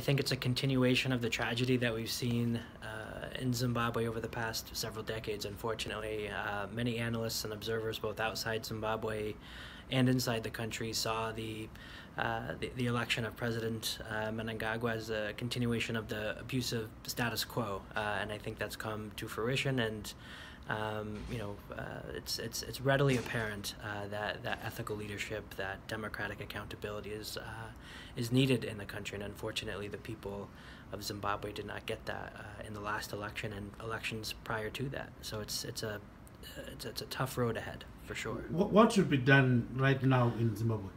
I think it's a continuation of the tragedy that we've seen uh, in Zimbabwe over the past several decades, unfortunately. Uh, many analysts and observers, both outside Zimbabwe and inside the country, saw the, uh, the, the, election of President uh, Mnangagwa as a continuation of the abusive status quo. Uh, and I think that's come to fruition. And um, you know, uh, it's it's it's readily apparent uh, that that ethical leadership, that democratic accountability is uh, is needed in the country, and unfortunately, the people of Zimbabwe did not get that uh, in the last election and elections prior to that. So it's it's a it's, it's a tough road ahead for sure. What should be done right now in Zimbabwe?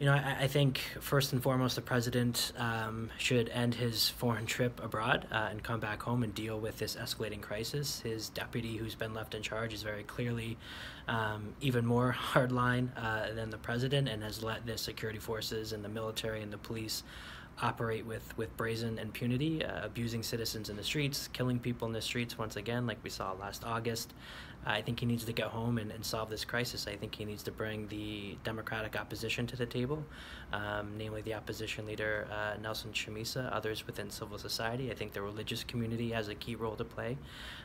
You know, I, I, think first and foremost, the president um, should end his foreign trip abroad uh, and come back home and deal with this escalating crisis. His deputy, who's been left in charge, is very clearly um, even more hardline uh, than the president and has let the security forces and the military and the police operate with, with brazen impunity, uh, abusing citizens in the streets, killing people in the streets once again, like we saw last August. I think he needs to get home and, and solve this crisis. I think he needs to bring the Democratic opposition to the table, um, namely the opposition leader uh, Nelson Chamisa, others within civil society. I think the religious community has a key role to play,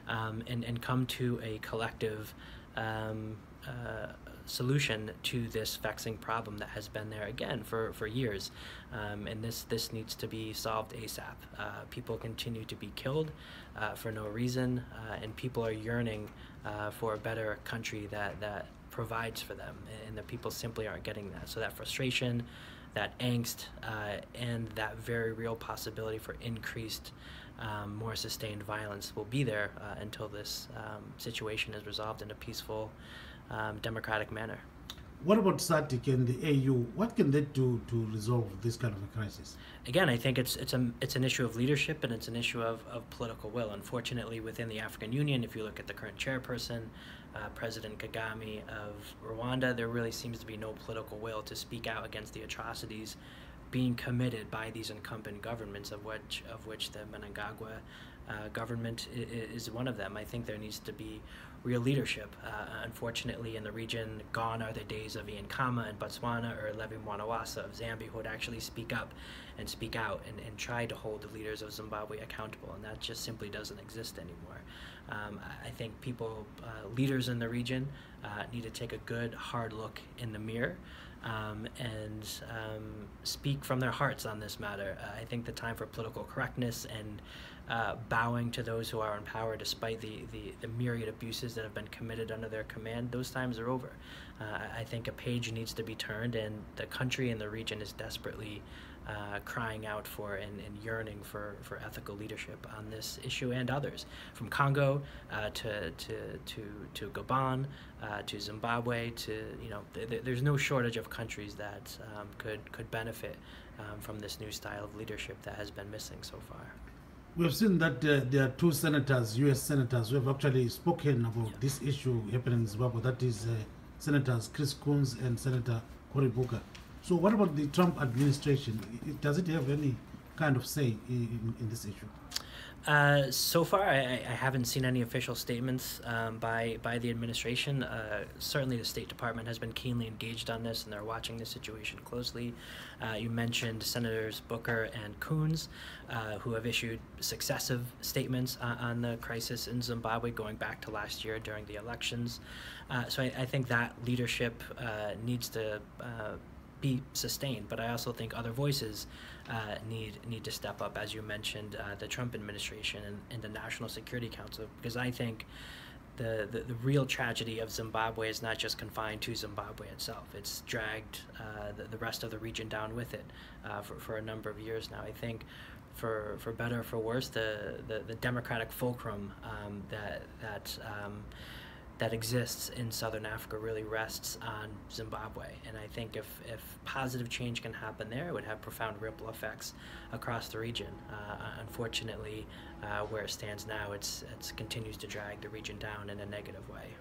um, and, and come to a collective um, uh, solution to this vexing problem that has been there again for, for years. Um, and this, this needs to be solved ASAP. Uh, people continue to be killed uh, for no reason, uh, and people are yearning uh, for a better country that, that provides for them, and the people simply aren't getting that. So that frustration, that angst, uh, and that very real possibility for increased um, more sustained violence will be there uh, until this um, situation is resolved in a peaceful, um, democratic manner. What about SADC and the AU? What can they do to resolve this kind of a crisis? Again, I think it's it's a it's an issue of leadership and it's an issue of, of political will. Unfortunately, within the African Union, if you look at the current chairperson, uh, President Kagame of Rwanda, there really seems to be no political will to speak out against the atrocities being committed by these incumbent governments, of which of which the Mnangagwa uh, government is one of them. I think there needs to be real leadership. Uh, unfortunately, in the region, gone are the days of Ian Khama in Botswana or Levi Mwanawasa of Zambia who would actually speak up and speak out and, and try to hold the leaders of Zimbabwe accountable, and that just simply doesn't exist anymore. Um, I think people, uh, leaders in the region, uh, need to take a good, hard look in the mirror um, and um, speak from their hearts on this matter. Uh, I think the time for political correctness and uh, bowing to those who are in power despite the, the, the, myriad abuses that have been committed under their command, those times are over. Uh, I think a page needs to be turned, and the country and the region is desperately uh, crying out for and, and, yearning for, for ethical leadership on this issue and others, from Congo uh, to, to, to, to Gabon uh, to Zimbabwe to, you know, th there's no shortage of countries that um, could, could benefit um, from this new style of leadership that has been missing so far. We've seen that uh, there are two senators, U.S. senators, who have actually spoken about yeah. this issue happening in Zimbabwe. That is uh, Senators Chris Coons and Senator Cory Booker. So what about the Trump administration? Does it have any kind of say in, in this issue? Uh, so far, I, I, haven't seen any official statements um, by by the administration. Uh, certainly, the State Department has been keenly engaged on this, and they're watching the situation closely. Uh, you mentioned Senators Booker and Coons, uh, who have issued successive statements on the crisis in Zimbabwe, going back to last year during the elections. Uh, so I, I, think that leadership uh, needs to be sustained. But I also think other voices uh, need need to step up, as you mentioned, uh, the Trump administration and, and, the National Security Council, because I think. The, the, the, real tragedy of Zimbabwe is not just confined to Zimbabwe itself. It's dragged uh, the, the rest of the region down with it uh, for, for a number of years now. I think for, for better or for worse, the, the, the democratic fulcrum um, that, that um, that exists in southern Africa really rests on Zimbabwe. And I think if, if positive change can happen there, it would have profound ripple effects across the region. Uh, unfortunately, uh, where it stands now, it's, it continues to drag the region down in a negative way.